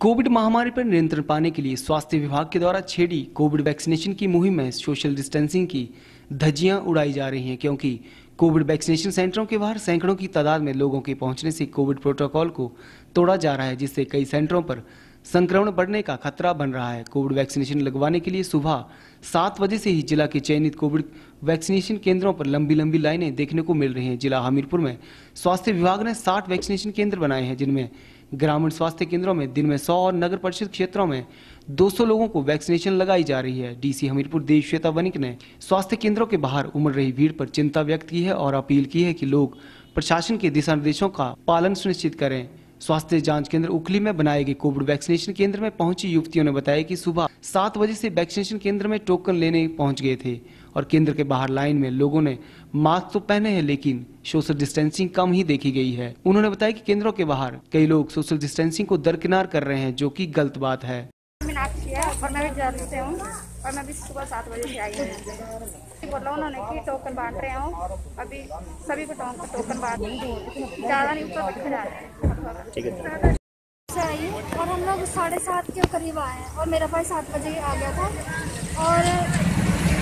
Covid महामारी पर नियंत्रण पाने के लिए स्वास्थ्य विभाग के द्वारा छेड़ी कोविड वैक्सीनेशन की मुहिम में सोशल डिस्टेंसिंग की धज्जियाँ उड़ाई जा रही हैं, क्योंकि कोविड वैक्सीनेशन सेंटरों के बाहर सैकड़ों की तादाद में लोगों के पहुँचने से कोविड प्रोटोकॉल को तोड़ा जा रहा है, जिससे कई सेंटरों पर संक्रमण बढ़ने का खतरा बन रहा है। कोविड वैक्सीनेशन लगवाने के लिए सुबह सात बजे से ही जिला के चयनित कोविड वैक्सीनेशन केंद्रों पर लंबी लंबी लाइनें देखने को मिल रही हैं। जिला हमीरपुर में स्वास्थ्य विभाग ने साठ वैक्सीनेशन केंद्र बनाए हैं, जिनमें ग्रामीण स्वास्थ्य केंद्रों में, दिन में 100 और नगर परिषद क्षेत्रों में 200 लोगों को वैक्सीनेशन लगाई जा रही है। डीसी हमीरपुर, देव श्वेता वनिक ने स्वास्थ्य केंद्रों के बाहर उमड़ रही भीड़ पर चिंता व्यक्त की है और अपील की है कि लोग प्रशासन के दिशा निर्देशों का पालन सुनिश्चित करें। स्वास्थ्य जाँच केंद्र उखली में बनाए गए कोविड वैक्सीनेशन केंद्र में पहुँची युवतियों ने बताया कि सुबह सात बजे से वैक्सीनेशन केंद्र में टोकन लेने पहुँच गए थे और केंद्र के बाहर लाइन में लोगों ने मास्क तो पहने हैं, लेकिन सोशल डिस्टेंसिंग कम ही देखी गई है। उन्होंने बताया कि केंद्रों के बाहर कई लोग सोशल डिस्टेंसिंग को दरकिनार कर रहे हैं, जो कि गलत बात है। और मैं भी सुबह सात बजे से आई हूँ। बोला उन्होंने कि टोकन बांट रहे हूँ। अभी सभी को टोकन बांट ज़्यादा नहीं, ऊपर बैठे जा रहे हैं। से आई और हम लोग साढ़े सात के करीब आए हैं और मेरा भाई सात बजे आ गया था और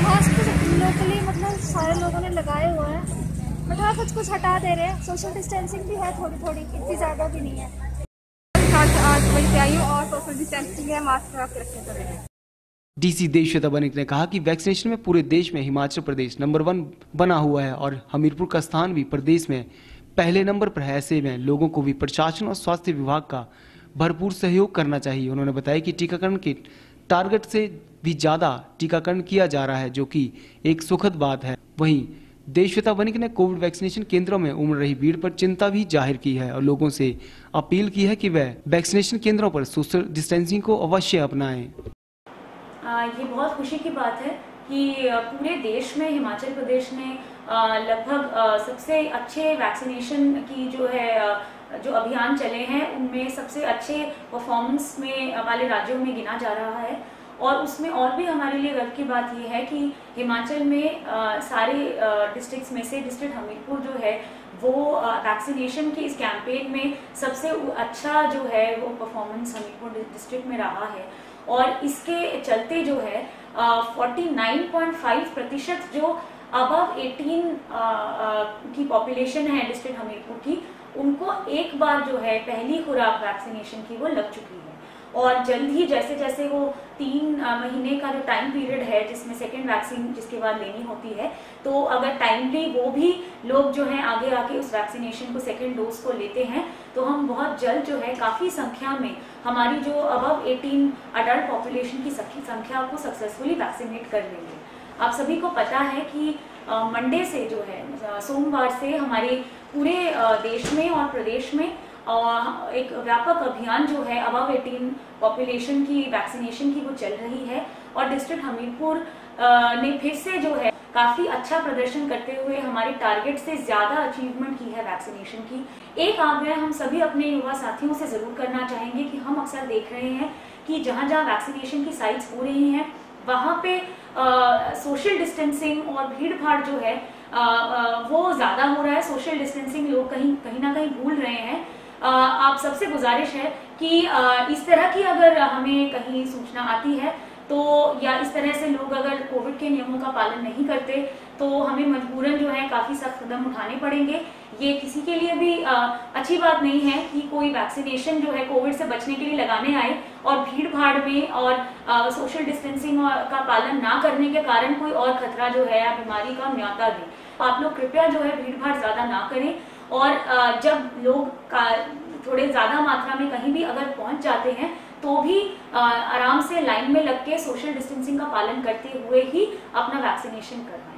मास्क लोकली मतलब सारे लोगों ने लगाए हुए हैं। बट हाँ कुछ कुछ हटा दे रहे हैं। सोशल डिस्टेंसिंग भी है थोड़ी थोड़ी इतनी ज़्यादा भी नहीं है। सात आठ बजे से आई हूँ और सोशल डिस्टेंसिंग है मास्क लगा के रखे सभी डीसी देवश्वेता बनिक ने कहा कि वैक्सीनेशन में पूरे देश में हिमाचल प्रदेश नंबर वन बना हुआ है और हमीरपुर का स्थान भी प्रदेश में पहले नंबर पर है ऐसे में लोगों को भी प्रशासन और स्वास्थ्य विभाग का भरपूर सहयोग करना चाहिए। उन्होंने बताया कि टीकाकरण के टारगेट से भी ज़्यादा टीकाकरण किया जा रहा है जो कि एक सुखद बात है। वहीं देशवेता बनिक ने कोविड वैक्सीनेशन केंद्रों में उमड़ रही भीड़ पर चिंता भी ज़ाहिर की है और लोगों से अपील की है कि वह वैक्सीनेशन केंद्रों पर सोशल डिस्टेंसिंग को अवश्य अपनाएँ। ये बहुत खुशी की बात है कि पूरे देश में हिमाचल प्रदेश आ, लगभग सबसे अच्छे वैक्सीनेशन की जो है जो अभियान चले हैं उनमें सबसे अच्छे परफॉर्मेंस में वाले राज्यों में गिना जा रहा है। और उसमें और भी हमारे लिए गर्व की बात यह है कि हिमाचल में आ, सारे डिस्ट्रिक्ट्स में से डिस्ट्रिक्ट हमीरपुर जो है वो वैक्सीनेशन के इस कैंपेन में सबसे अच्छा जो है वो परफॉर्मेंस हमीरपुर डिस्ट्रिक्ट में रहा है। और इसके चलते जो है फोर्टी नाइन पॉइंट फाइव प्रतिशत जो अबव 18 की पॉपुलेशन है डिस्ट्रिक्ट हमीरपुर की, उनको एक बार जो है पहली खुराक वैक्सीनेशन की वो लग चुकी है। और जल्द ही जैसे जैसे वो तीन महीने का जो टाइम पीरियड है जिसमें सेकेंड वैक्सीन जिसके बाद लेनी होती है तो अगर टाइमली वो भी लोग जो हैं आगे आके उस वैक्सीनेशन को सेकेंड डोज को लेते हैं तो हम बहुत जल्द जो है काफ़ी संख्या में हमारी जो अबव 18 अडल्ट पॉपुलेशन की संख्या को सक्सेसफुली वैक्सीनेट कर लेंगे। आप सभी को पता है कि मंडे से जो है सोमवार से हमारे पूरे देश में और प्रदेश में एक व्यापक अभियान जो है अबव 18 पॉपुलेशन की वैक्सीनेशन की वो चल रही है और डिस्ट्रिक्ट हमीरपुर ने फिर से जो है काफ़ी अच्छा प्रदर्शन करते हुए हमारे टारगेट से ज़्यादा अचीवमेंट की है वैक्सीनेशन की। एक आग्रह हम सभी अपने युवा साथियों से ज़रूर करना चाहेंगे कि हम अक्सर देख रहे हैं कि जहाँ जहाँ वैक्सीनेशन की साइट्स हो रही हैं वहाँ पे सोशल डिस्टेंसिंग और भीड़ भाड़ जो है आ, आ, वो ज़्यादा हो रहा है। सोशल डिस्टेंसिंग लोग कहीं कहीं ना कहीं भूल रहे हैं। आप सबसे गुजारिश है कि इस तरह की अगर हमें कहीं सूचना आती है तो या इस तरह से लोग अगर कोविड के नियमों का पालन नहीं करते तो हमें मजबूरन जो है काफ़ी सख्त कदम उठाने पड़ेंगे। ये किसी के लिए भी आ, अच्छी बात नहीं है कि कोई वैक्सीनेशन जो है कोविड से बचने के लिए लगाने आए और भीड़ भाड़ में और आ, सोशल डिस्टेंसिंग का पालन ना करने के कारण कोई और खतरा जो है या बीमारी का न्यौता दे। आप लोग कृपया जो है भीड़ भाड़ ज़्यादा ना करें और आ, जब लोग थोड़े ज़्यादा मात्रा में कहीं भी अगर पहुँच जाते हैं तो भी आराम से लाइन में लग के सोशल डिस्टेंसिंग का पालन करते हुए ही अपना वैक्सीनेशन करवाएँ।